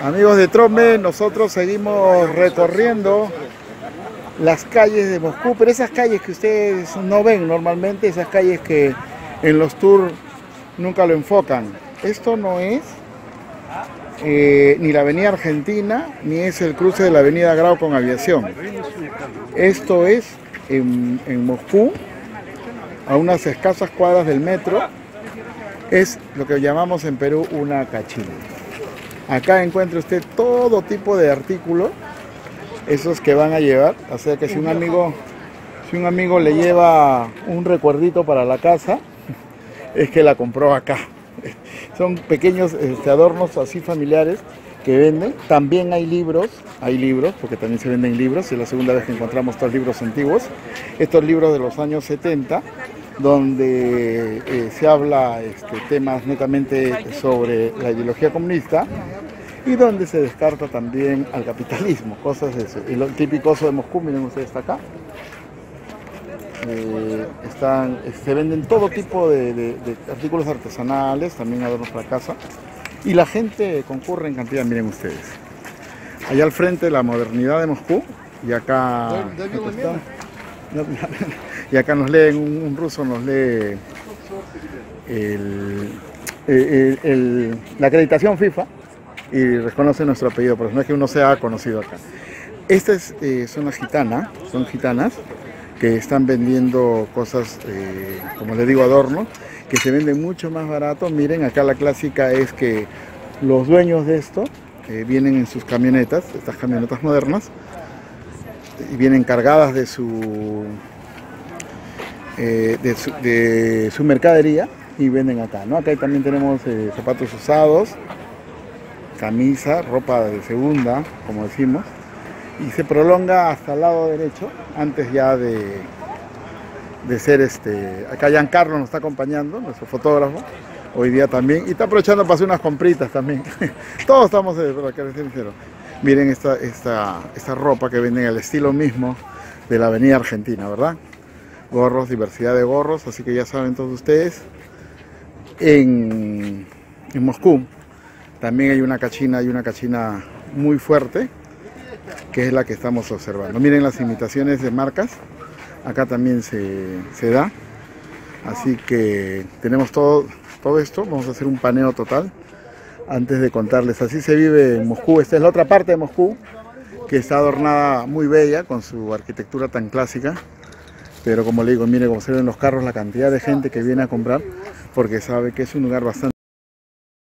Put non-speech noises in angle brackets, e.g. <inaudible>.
Amigos de Trome, nosotros seguimos recorriendo las calles de Moscú, pero esas calles que ustedes no ven normalmente, esas calles que en los tours nunca lo enfocan. Esto no es eh, ni la avenida Argentina, ni es el cruce de la avenida Grau con aviación. Esto es en, en Moscú, a unas escasas cuadras del metro, es lo que llamamos en Perú una cachina. Acá encuentra usted todo tipo de artículos, esos que van a llevar. O sea que si un amigo, si un amigo le lleva un recuerdito para la casa, es que la compró acá. Son pequeños este, adornos así familiares que venden. También hay libros, hay libros, porque también se venden libros. Es la segunda vez que encontramos estos libros antiguos. Estos libros de los años 70 donde eh, se habla este, temas netamente sobre la ideología comunista y donde se descarta también al capitalismo, cosas de eso. Y lo típico de Moscú, miren ustedes está acá. Eh, están, se venden todo tipo de, de, de, artículos artesanales, también adornos para casa. Y la gente concurre en cantidad, miren ustedes. Allá al frente la modernidad de Moscú y acá... y acá nos leen, un, ruso nos lee la acreditación FIFA y reconoce nuestro apellido, pero no es que uno sea conocido acá. Estas eh, son las gitanas, son gitanas que están vendiendo cosas, eh, como les digo, adornos, que se venden mucho más barato. Miren, acá la clásica es que los dueños de esto eh, vienen en sus camionetas, estas camionetas modernas, y vienen cargadas de su, eh, de su, de su mercadería y venden acá. ¿no? Acá también tenemos eh, zapatos usados, camisa, ropa de segunda, como decimos, y se prolonga hasta el lado derecho, antes ya de, de ser este. Acá Giancarlo nos está acompañando, nuestro fotógrafo, hoy día también, y está aprovechando para hacer unas compritas también. <laughs> Todos estamos, eh, para que sincero. Miren esta, esta, esta ropa que venden al estilo mismo de la Avenida Argentina, ¿verdad? Gorros, diversidad de gorros, así que ya saben todos ustedes. En, en Moscú también hay una cachina, hay una cachina muy fuerte, que es la que estamos observando. Miren las imitaciones de marcas, acá también se, se da. Así que tenemos todo, todo esto, vamos a hacer un paneo total antes de contarles. Así se vive en Moscú. Esta es la otra parte de Moscú que está adornada muy bella con su arquitectura tan clásica. Pero como le digo, mire cómo se ven los carros, la cantidad de gente que viene a comprar porque sabe que es un lugar bastante